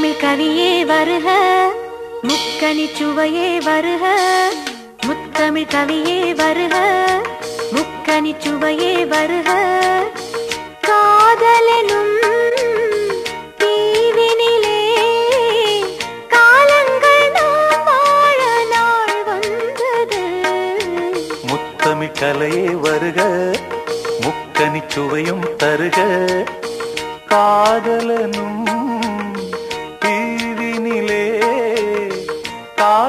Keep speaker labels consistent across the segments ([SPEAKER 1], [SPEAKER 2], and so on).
[SPEAKER 1] தமிழ் கவியே வருக முக்கனி சுவையே வருக முத்தமிழ் கவியே வருக முக்கனி சுவையே வருக. காதலெனும்
[SPEAKER 2] கலையே வருக முக்கனி சுவையும் தருக. காதலனும்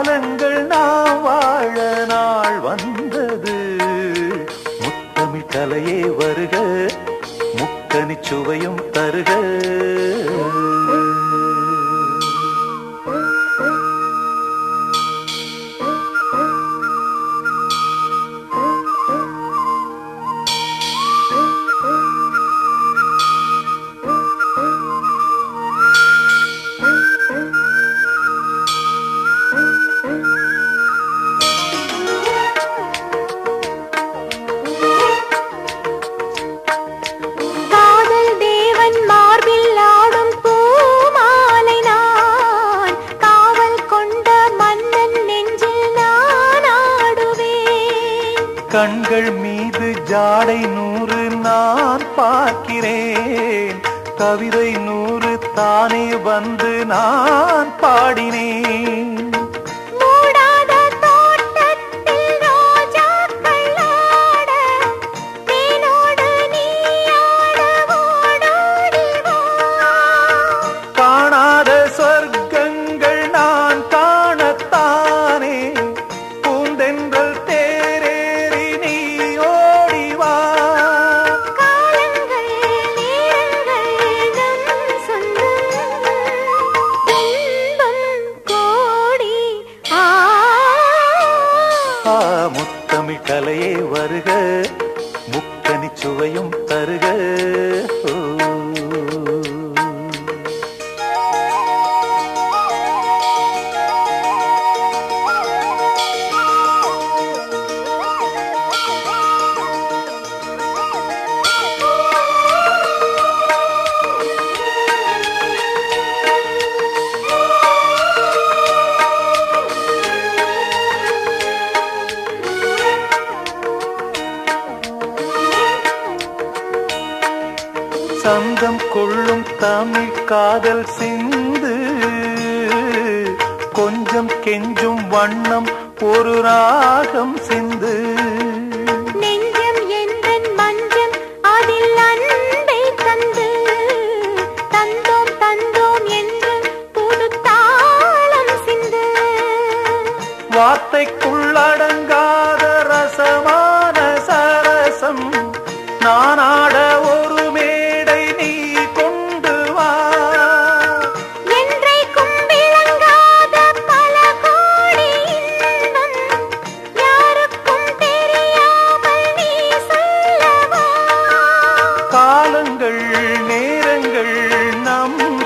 [SPEAKER 2] காலங்கள் நாம் வாழ நாள் வந்தது. முத்தமிழ் கலையே வருக முக்கணி சுவையும் தருக. கண்கள் மீது ஜாடை நூறு நான் பார்க்கிறேன். கவிதை நூறு தானே வந்து நான் பாடினேன். தருக. வருக முக்கனி சுவையும் தருக. சந்தம் கொள்ளும் தமிழ் காதல் சிந்து. கொஞ்சம் கெஞ்சும் வண்ணம் ஒரு ராகம் சிந்து.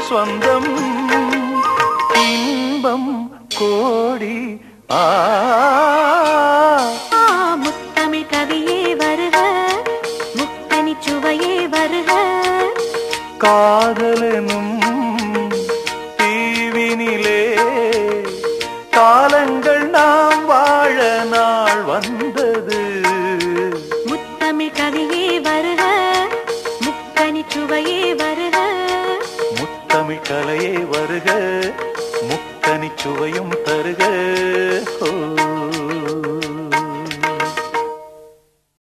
[SPEAKER 2] சொந்தம் இன்பம் கோடி ஆ.
[SPEAKER 1] முத்தமிழ் கவியே வருக முத்தனி சுவையே வருக.
[SPEAKER 2] காதலனும்
[SPEAKER 1] தருக வருக
[SPEAKER 2] சுவையும் தருக. ஓ.